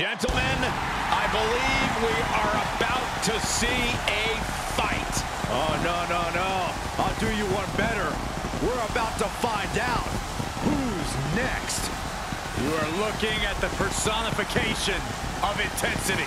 Gentlemen, I believe we are about to see a fight. Oh, no, no, no. I'll do you one better. We're about to find out who's next. You are looking at the personification of intensity.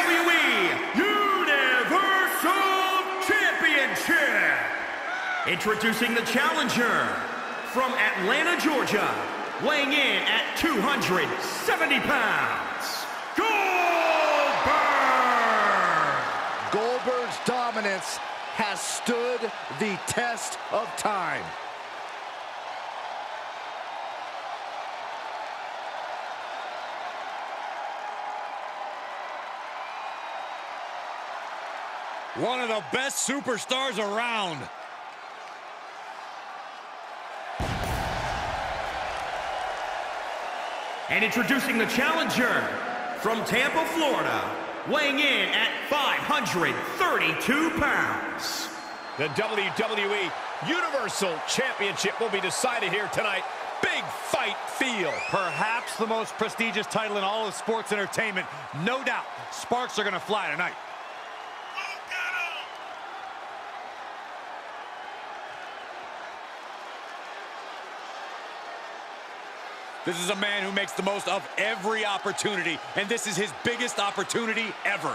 WWE Universal Championship. Introducing the challenger from Atlanta, Georgia, weighing in at 270 pounds, Goldberg! Goldberg's dominance has stood the test of time. One of the best superstars around. And introducing the challenger from Tampa, Florida, weighing in at 532 pounds, The WWE Universal Championship will be decided here tonight. Big fight feel. Perhaps the most prestigious title in all of sports entertainment. No doubt, sparks are going to fly tonight. This is a man who makes the most of every opportunity, and this is his biggest opportunity ever.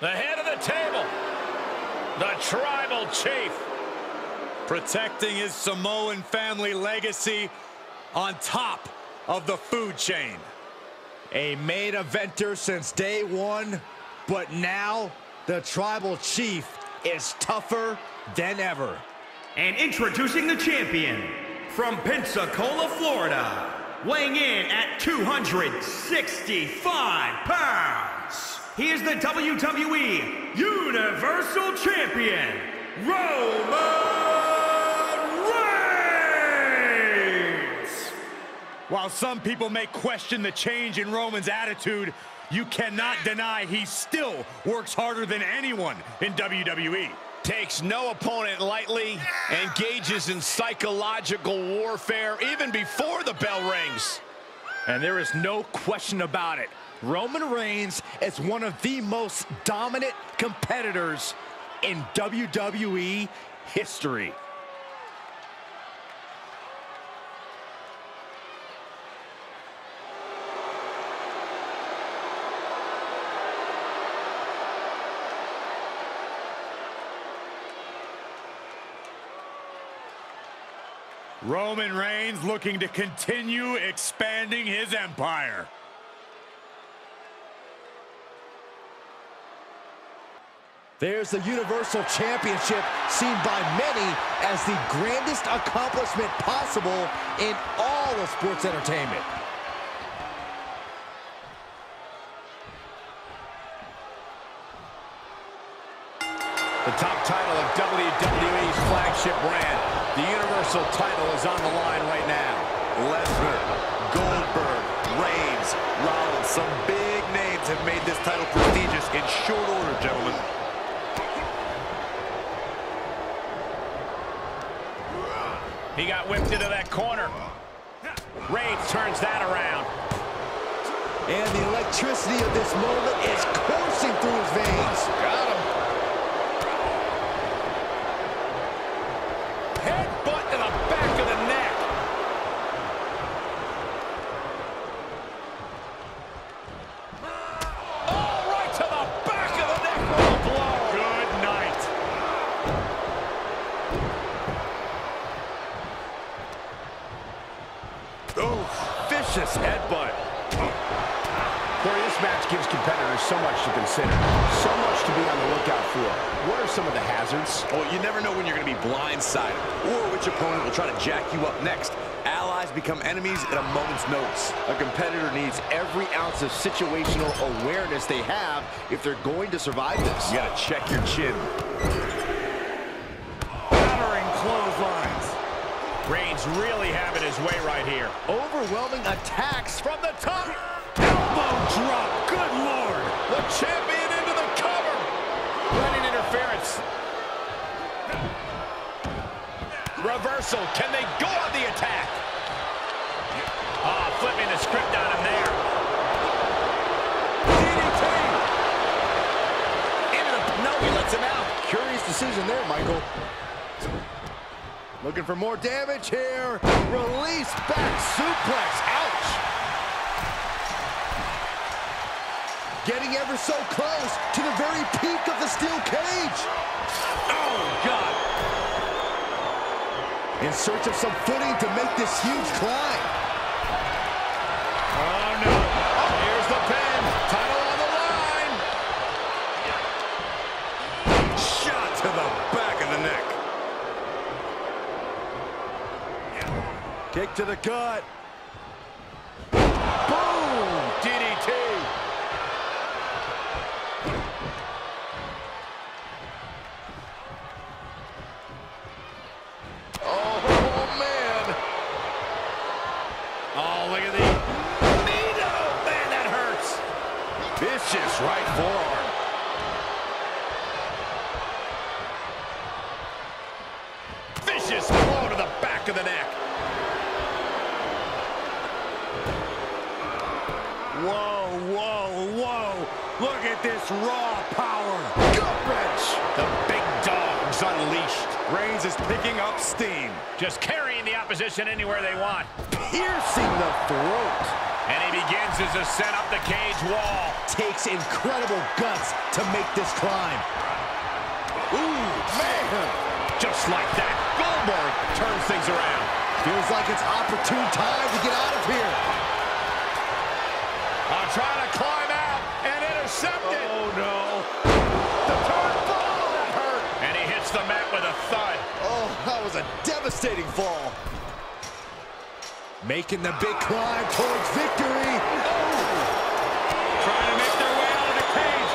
The head of the table. The tribal chief. Protecting his Samoan family legacy on top of the food chain. A main eventer since day one, but now the tribal chief is tougher than ever. And introducing the champion from Pensacola, Florida, weighing in at 265 pounds. He is the WWE Universal Champion, Roman Reigns! While some people may question the change in Roman's attitude, you cannot deny he still works harder than anyone in WWE. Takes no opponent lightly, engages in psychological warfare even before the bell rings. And there is no question about it. Roman Reigns is one of the most dominant competitors in WWE history. Roman Reigns looking to continue expanding his empire. There's the Universal Championship seen by many as the grandest accomplishment possible in all of sports entertainment. The top title of WWE's flagship brand. The Universal title is on the line right now. Lesnar, Goldberg, Reigns, Rollins. Some big names have made this title prestigious in short order, gentlemen. He got whipped into that corner. Reigns turns that around. And the electricity of this moment is coursing through his veins. Blindsided or which opponent will try to jack you up next. Allies become enemies at a moment's notice. A competitor needs every ounce of situational awareness they have if they're going to survive this. You got to check your chin. Battering clotheslines. Reigns really having his way right here. Overwhelming attacks from the top. Elbow drop. Good lord. The champion Reversal. Can they go on the attack? Ah, oh, flipping the script on him there. DDT. Into the... No, he lets him out. Curious decision there, Michael. Looking for more damage here. Release back suplex. Ouch. Getting ever so close to the very peak of the steel cage. Oh, God. In search of some footing to make this huge climb. Oh, no. Oh, here's the pin. Title on the line. Shot to the back of the neck. Kick to the gut. Right forearm. Vicious blow to the back of the neck. Whoa, whoa, whoa. Look at this raw power. Gut. The big dog's unleashed. Reigns is picking up steam. Just carrying the opposition anywhere they want. Piercing the throat. And he begins his ascent up the cage wall. Takes incredible guts to make this climb. Ooh, man. Just like that. Goldberg turns things around. Feels like it's opportune time to get out of here. I'm trying to climb out and intercept it. Oh, no. The turnbuckle. That hurt. And he hits the mat with a thud. Oh, that was a devastating fall. Making the big climb towards victory. Trying to make their way out of the cage.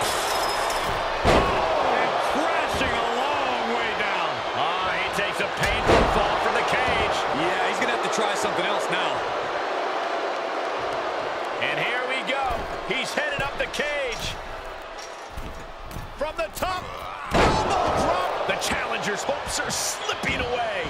Oh, and crashing a long way down. Ah, he takes a painful fall from the cage. Yeah, he's going to have to try something else now. And here we go. He's headed up the cage. From the top. Elbow drop. The challenger's hopes are slipping away.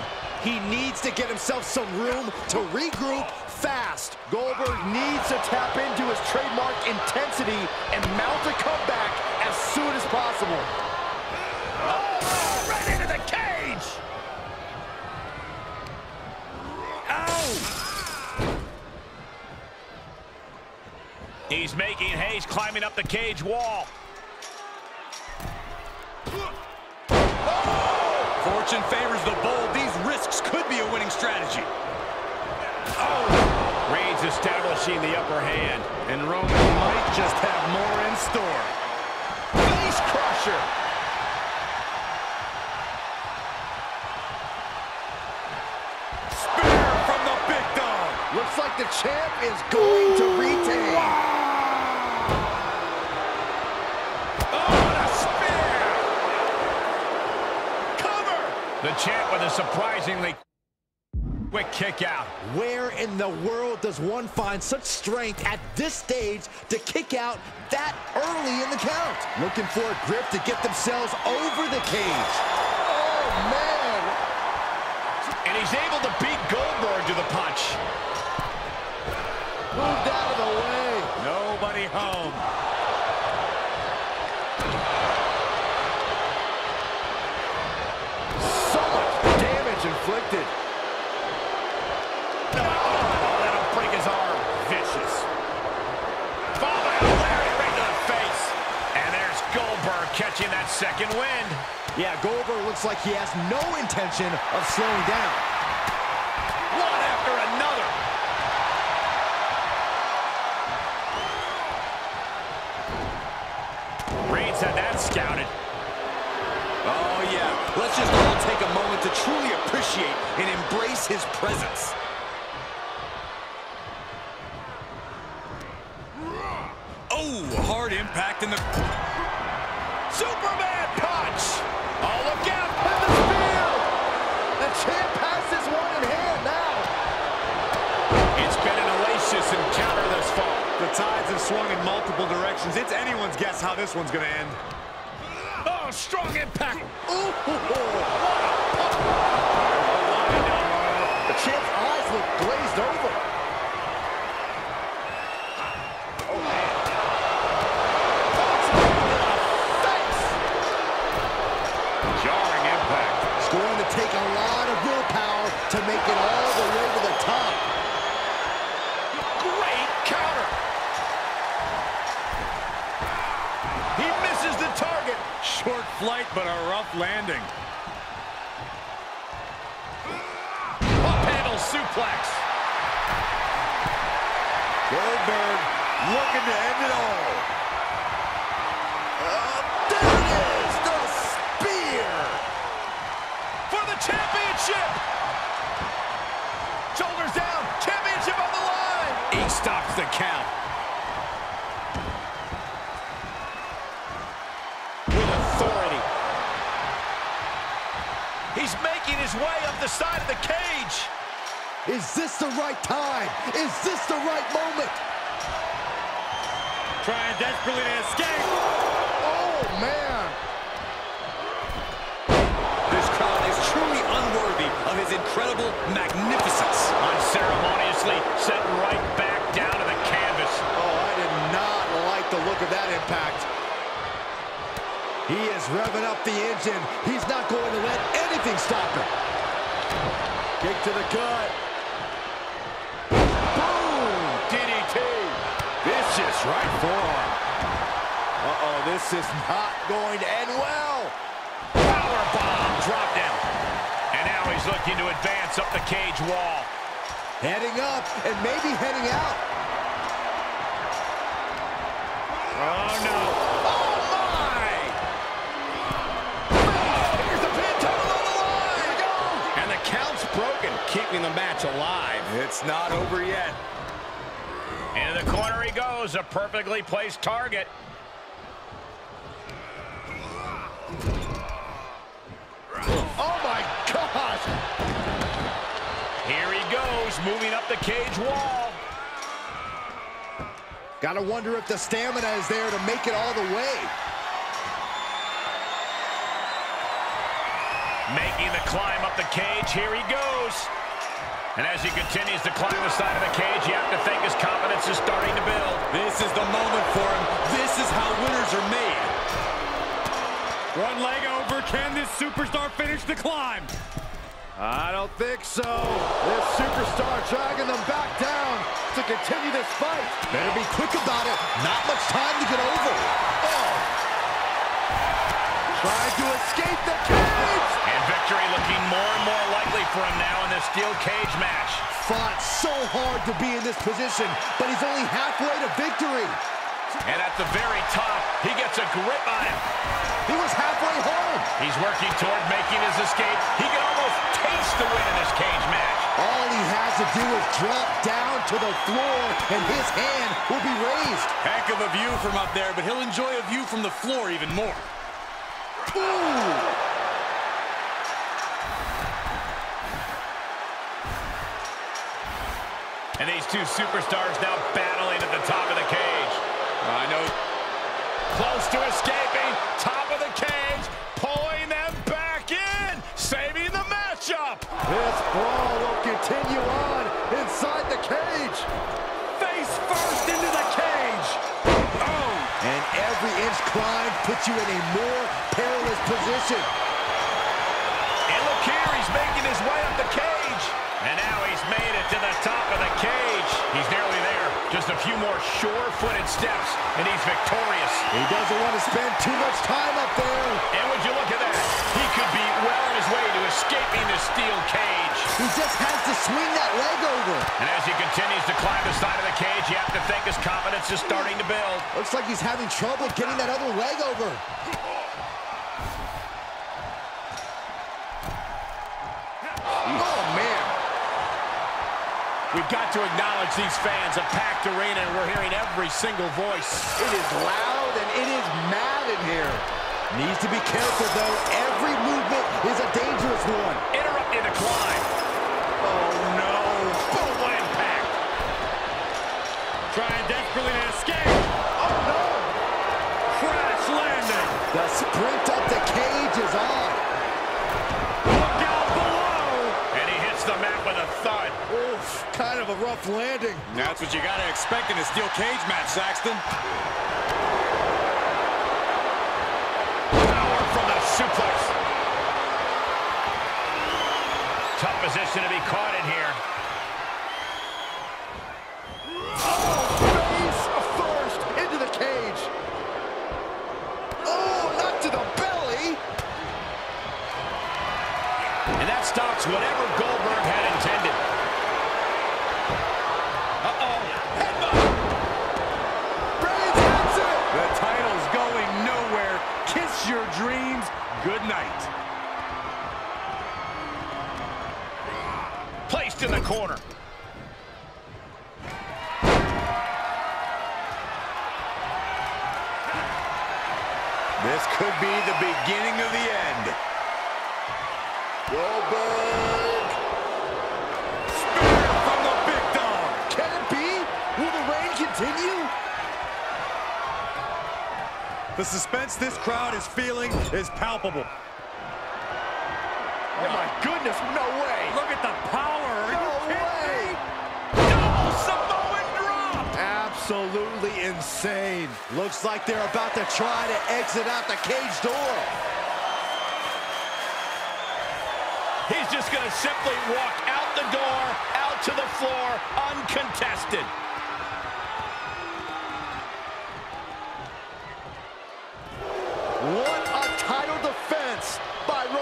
He needs to get himself some room to regroup fast. Goldberg needs to tap into his trademark intensity and mount a comeback as soon as possible. Oh, right into the cage. Ow. He's making haste climbing up the cage wall. Fortune favors the bold. Could be a winning strategy. Oh! Reigns establishing the upper hand. And Roman might just have more in store. Face crusher. Spear from the big dog. Looks like the champ is going to retain. Oh, and a spear! Cover! The champ with a surprisingly quick kick out. Where in the world does one find such strength at this stage to kick out that early in the count? Looking for a grip to get themselves over the cage. Oh, man. And he's able to beat Goldberg to the punch. Moved out of the way. Nobody home. So much damage inflicted. Oh, let him break his arm. Vicious. Followed by a right to the face. And there's Goldberg catching that second wind. Yeah, Goldberg looks like he has no intention of slowing down. One after another. Let's just all take a moment to truly appreciate and embrace his presence. Oh, hard impact in the... Superman punch! Oh, look out! And the spear! The champ has this one in hand now. It's been an hellacious encounter thus far. The tides have swung in multiple directions. It's anyone's guess how this one's going to end. Oh, strong impact. Ooh, The champ's eyes look glazed over. Oh, man. Punch right to the face. Jarring impact. It's going to take a lot of willpower to make it all the way to the top. Great counter. He misses the target. Short flight, but a rough landing. Up handle suplex. Goldberg looking to end it all. Uh, there it is, the spear. For the championship. He's making his way up the side of the cage. Is this the right time? Is this the right moment? Trying desperately to escape. Oh, man. This crowd is truly unworthy of his incredible magnificence. Unceremoniously set right back down to the canvas. Oh, I did not like the look of that impact. He is revving up the engine. He's not going to let anything stop him. Kick to the gut. Boom! DDT. Vicious right forearm. Uh-oh, this is not going to end well. Power bomb drop down. And now he's looking to advance up the cage wall. Heading up and maybe heading out. Oh no. Keeping the match alive. It's not over yet. Into the corner he goes, a perfectly placed target. Oh, my gosh. Here he goes, moving up the cage wall. Gotta wonder if the stamina is there to make it all the way. The climb up the cage, here he goes. And as he continues to climb the side of the cage, you have to think his confidence is starting to build. This is the moment for him. This is how winners are made. One leg over. Can this superstar finish the climb? I don't think so. This superstar dragging them back down to continue this fight. Better be quick about it. Not much time to get over. Oh. Trying to escape the cage. And victory looking more and more likely for him now in this steel cage match. Fought so hard to be in this position, but he's only halfway to victory. And at the very top, he gets a grip on him. He was halfway home. He's working toward making his escape. He can almost taste the win in this cage match. All he has to do is drop down to the floor, and his hand will be raised. Heck of a view from up there, but he'll enjoy a view from the floor even more. Ooh. And these two superstars now battling at the top of the cage. I know Close to escaping. Top of the cage. Pulling them back in. Saving the matchup. This brawl will continue on inside the cage. Face first into the cage. Oh! And every inch climb puts you in a more perilous position. And look here, he's making his way up the cage. And now he's made it to the top of the cage. He's nearly there. Just a few more sure-footed steps, and he's victorious. He doesn't want to spend too much time up there. And would you look at that? He could be well on his way to escaping the steel cage. He just has to swing that leg over. And as he continues to climb the side of the cage, you have to think his confidence is starting to build. Looks like he's having trouble getting that other leg over. Oh, You've got to acknowledge these fans, a packed arena, and we're hearing every single voice. It is loud and it is mad in here. Needs to be careful, though. Every movement is a dangerous one. Interrupting the climb. Oh, no. Of a rough landing. That's what you got to expect in a steel cage match, Saxton. Continue? The suspense this crowd is feeling is palpable. Oh my goodness, no way. Look at the power. No way. Double Samoan drop. Absolutely insane. Looks like they're about to try to exit out the cage door. He's just going to simply walk out the door, out to the floor, uncontested.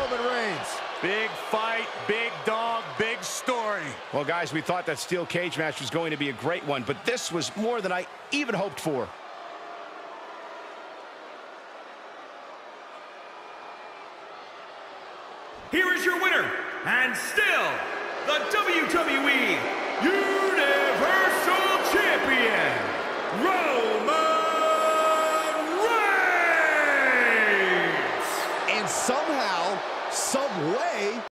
Roman Reigns. Big fight, big dog, big story. Well, guys, we thought that steel cage match was going to be a great one, but this was more than I even hoped for. Here is your winner, and still the WWE Universal Champion, way.